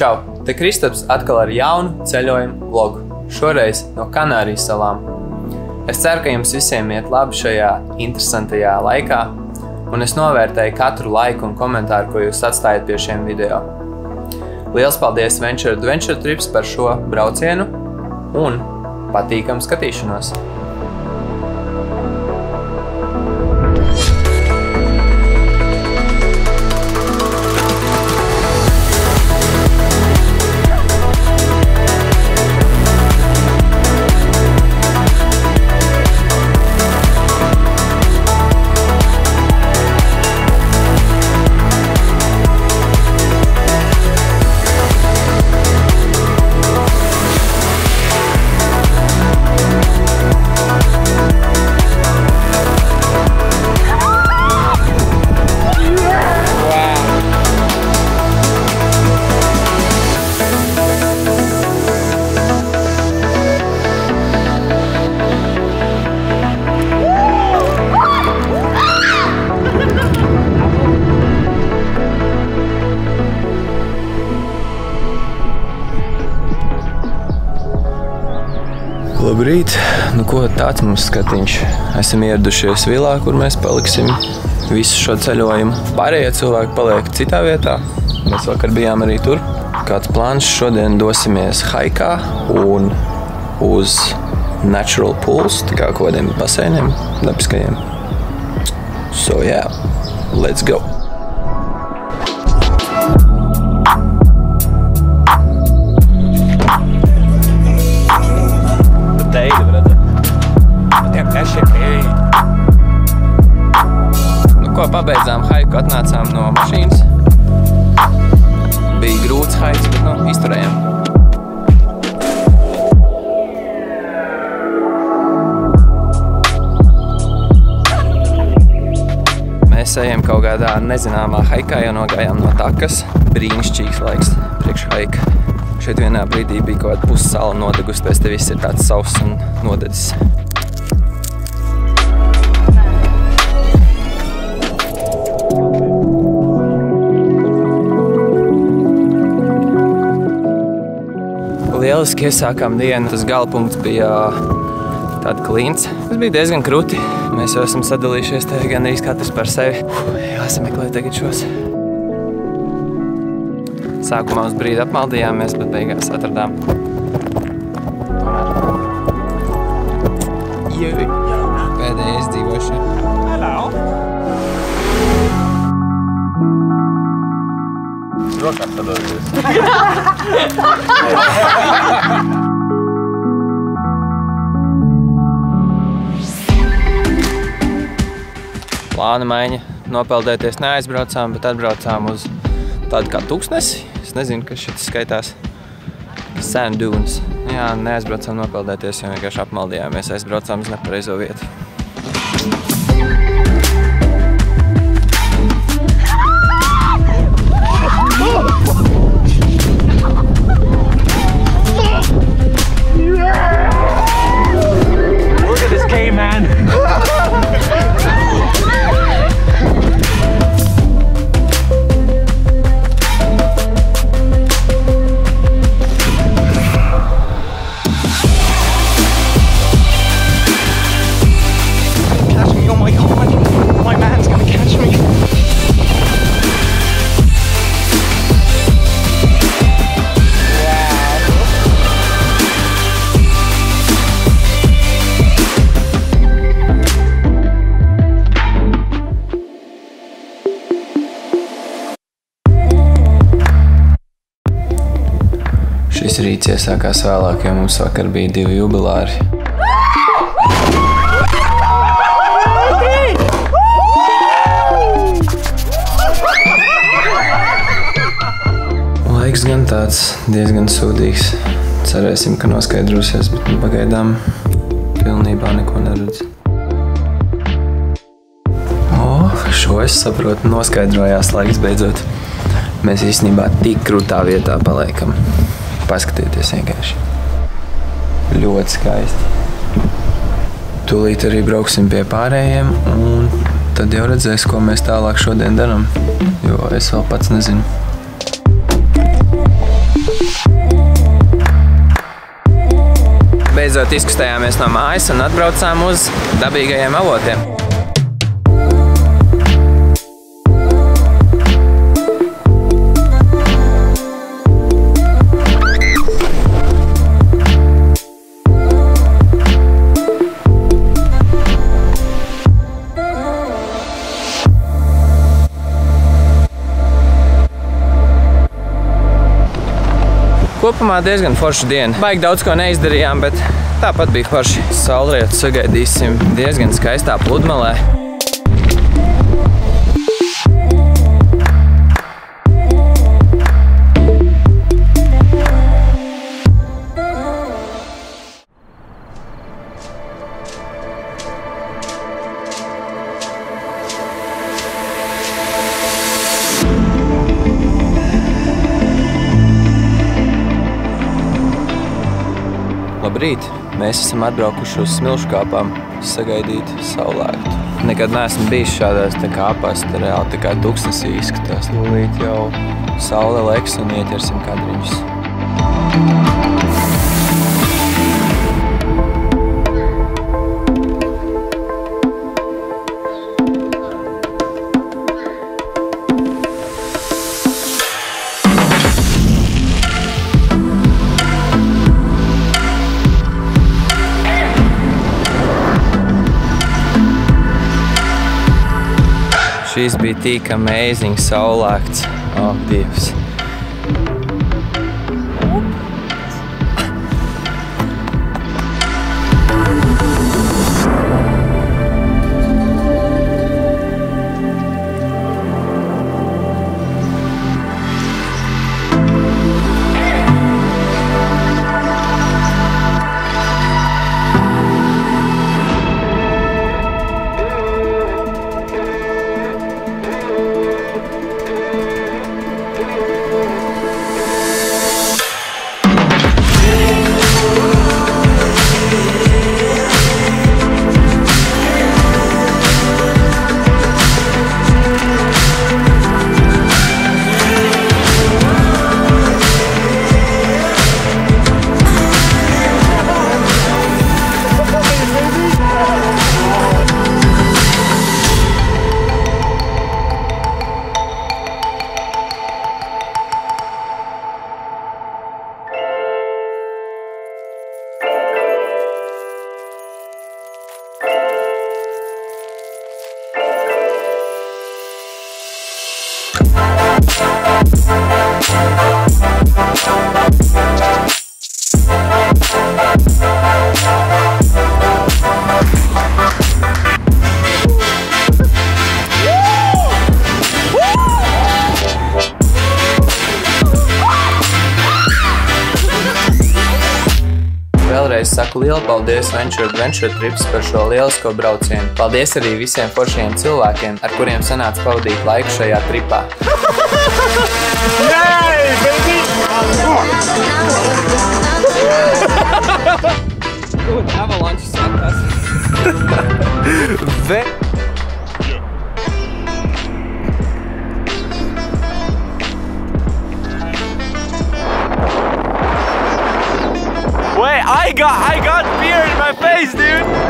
Čau! Te Kristaps atkal ar jaunu ceļojumu vlogu. Šoreiz no Kanārijas salām. Es ceru, ka jums visiem iet labi šajā interesantajā laikā, un es novērtēju katru laiku un komentāru, ko jūs atstājat pie šiem video. Liels paldies Venture Adventure Trips par šo braucienu un patīkamu skatīšanos! Labrīt! Nu, ko tāds mums skatiņš? Esam ieradušies vilā, kur mēs paliksim visu šo ceļojumu. Pārējie cilvēki paliek citā vietā. Mēs vakar bijām arī tur. Kāds plāns šodien dosimies haikā un uz Natural Pools, tā kā kaut kādiem baseiniem dabiskajiem. So yeah, let's go! Pabeidzām haiku, atnācām no mašīnas. Bija grūts haiks, bet nu, izturējām. Mēs ejam kaut kādā nezināmā haikā, jau nogājām no takas. Brīnišķīgs laiks priekš haika. Šeit vienā brīdī bija kaut kāda pussala nodegusi, pēc te viss ir tāds sauss un nodedzis. Lieliski iesākām dienu. Tas galapunkts bija tāds klints. Tas bija diezgan krūti. Mēs jau esam sadalījušies te gan arī katrs par sevi. Jāsameklē tagad šos. Sākumā uz brīdi apmaldījāmies, bet beigās atradām. Jēvi. Pēdējais Rokās sadodies. Plāna maiņa. Nopeldēties neaizbraucām, bet atbraucām uz tādu kā tūkstnesi. Es nezinu, kas šeit skaitās. Sand dunes. Jā, neaizbraucām nopeldēties, jo vienkārši apmaldījāmies. Aizbraucām uz nepareizo vietu. Look at rīts iesākās vēlāk, jo mums vakar bija divi jubilāri. Laiks gan tāds diezgan sūdīgs. Cerēsim, ka noskaidrosies, bet nu, pagaidām pilnībā neko neredz. O, šo es saprotu, noskaidrojās laiks beidzot. Mēs īstenībā tik krūtā vietā paliekam. Paskatieties vienkārši. Ļoti skaisti. Tūlīt arī brauksim pie pārējiem, un tad jau redzēs, ko mēs tālāk šodien darām. Jo es vēl pats nezinu. Beidzot izkustējāmies no mājas un atbraucām uz dabīgajiem avotiem. Kopumā diezgan forša diena. Baigi daudz ko neizdarījām, bet tāpat bija forši. Saulrietu sagaidīsim diezgan skaistā pludmalē. Labrīt! Mēs esam atbraukuši uz smilšu kāpām sagaidīt saulēktu. Nekad neesmu bijis šādās tā kāpās, tā reāli tā kā tuksnesī izskatās. Lūlīt jau saule leks un ieķersim kadriņus. Šis bija tik amazing saulēkts. Oh, Dievs! Vēlreiz saku lielu paldies Venture Adventure Trips par šo lielisko braucienu. Paldies arī visiem foršajiem cilvēkiem, ar kuriem sanāca pavadīt laiku šajā tripā. Yay, baby! Avalanche sākās. Ve... Wait, I got I got beer in my face, dude.